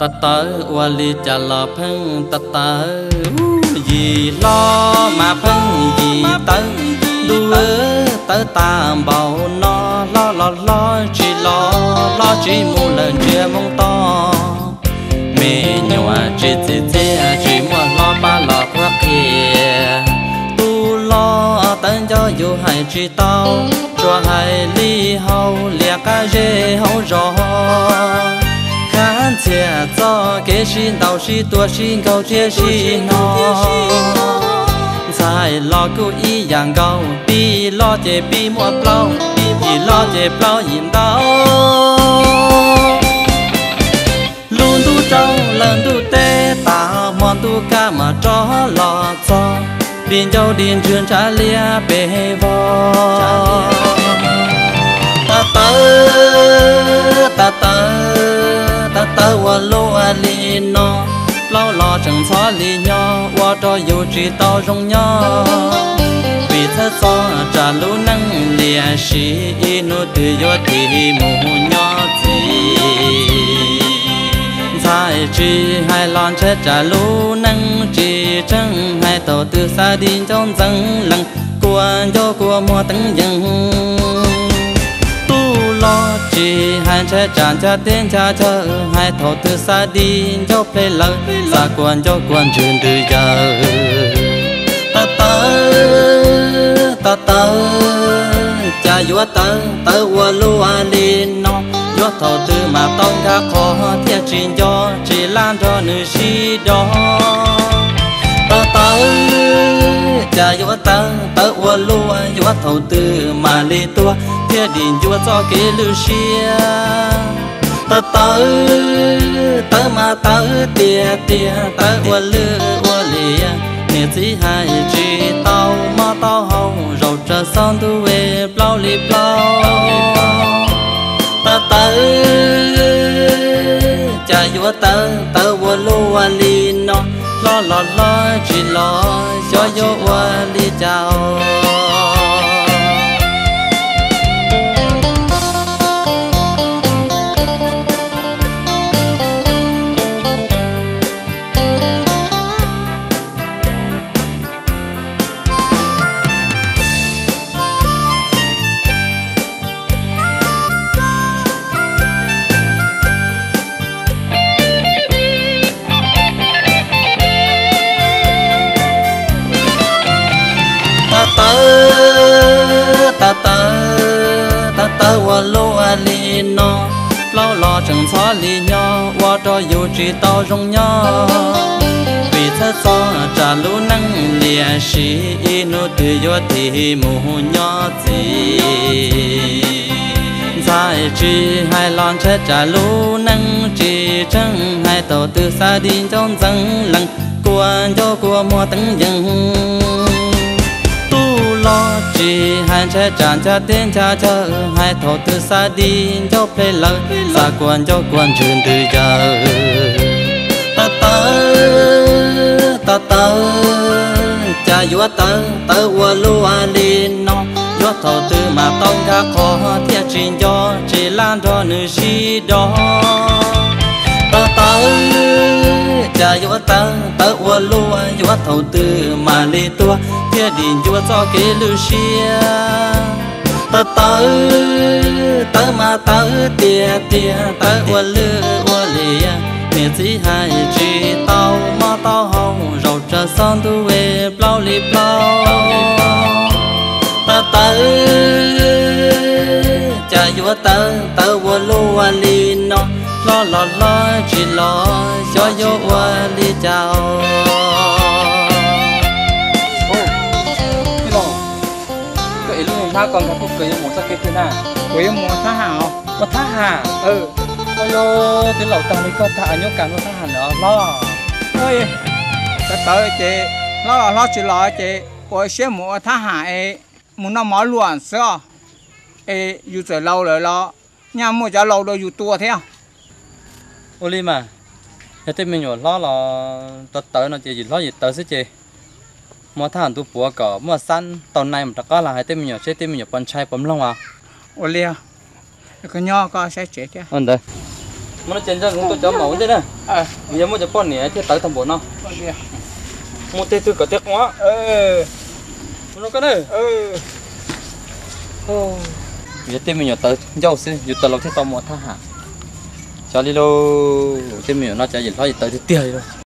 ta tớ qua li chả lọ phăng ta tớ gì lo mà phăng gì tớ đua tớ ta bảo nó lo lo lo chỉ lo lo chỉ mu lần chia mong to mẹ nhỏ chỉ chỉ chỉ chỉ muốn lo ba lo quá kia tu lo tên cho dù hay chỉ tao cho hay ly hậu liệt cả dễ hậu rõ khán chia cho cái xin đầu xin tua xin câu chia xin nó sai lo cứ ý dạng câu bi lo chế bi mua plau chỉ lo chế plau nhìn đau luôn tu trong lần tu tê ta mòn tu ca mà cho lo cho biên châu điên trường trả lia bề vò a li no lo chẳng xóa li nho wa cho yêu chỉ tao rong nho vì thế cho trả lũ năng lìa sĩ inu tự do thì mù nho gì sai chỉ hai lòn chết trả lũ năng chỉ chân hai tàu từ xa đi trong dân lăng quan cho của mùa tấn dân tu lo chi hai chết chan cha tên cha cha hai thọ tư xa đi cho phê lỡ xa quan cho quan trường từ giờ. Ta ta ta ta cha vua ta ta vua lúa đi nó vua thọ tư mà tông ca khó thiết trình cho, chỉ lan cho nữ si đó. Ta ta cha vua ta ta vua lúa vua thọ tư mà đi tua thiết đình vua cho cái lưu xia. Tớ tớ tớ mà tớ, tia tia, tớ vua lư vua lìa. Nè chỉ hai chỉ tao mà tao hồng rồi trở son tu về bao li bao ta tớ, cha vua tớ tớ vua lúa li nó lo lo lo, chỉ lo cho vua li chào. Lúa li nó lâu lo chẳng xóa li nho wa cho dù chỉ tao rong nho. Vì thế cho trả lũ năng lìa sĩ inu tự do thì mù nho gì sai chỉ hai lon chết trả lũ năng chỉ chân hai tàu từ xa đi trong dân lăng. Quan cho của mua tấn dân lo chỉ hai trẻ tràn cha tên cha chờ hai thổ từ xa đi cho phê lỡ xa quan cho quan trường từ giờ. Ta ta, ta ta, cha vua ta, ta vua lúa đi nó vua thổ từ mà tông ca khó thiết trình cho chỉ lan cho nữ chi đó cha vua ta tớ vua lúa vua từ mà đi tua thiết đình vua cho cái xia mà tớ tia tia tớ vua lư vua lìa nè chỉ hai chỉ tao mà tao hồng rồi trở son tu về bao li bao ta tớ cha vua ta, ta vua lúa li lo lo lo chỉ lo cho yo wa li chào. Cái lúc ta còn có cuộc cười một sắc kia nào? Cười một thá hảo một thá hà ừ. Ôi lô cái lẩu tàu này có thả nhóc cả nó thá hà nữa. Lo. Ôi. Cái tới chị. Lo lo lo chỉ lo chị. Ôi xe một thá hà ấy muốn nó mỏ luôn sao ấy dù trời lâu rồi lo. Nhà mua cho lâu rồi dù tua thế à ô li mà thế thì mình nhỏ lo là tớ tớ nó chỉ gì lo gì tớ sẽ chơi mà thằng tu bùa cỏ mà săn tuần này mà có là hai tên mình nhỏ chơi tên mình nhỏ con trai bấm lòng à? Ô li à cái nho có sẽ chết chứ. Vâng, Ổn đấy mà nó chơi cho cũng tôi chó mẫu thế đó à. Giờ muốn cho con này thì tới thằng bố nó. Một tên tôi có tiếc quá. Ừ, nó cái này. Ừ, giờ tên mình nhỏ tới dâu xin giờ tới lâu thế tao mua thằng hả cho đi lô thêm miệng nó chạy dịch nó tới thứ tiền rồi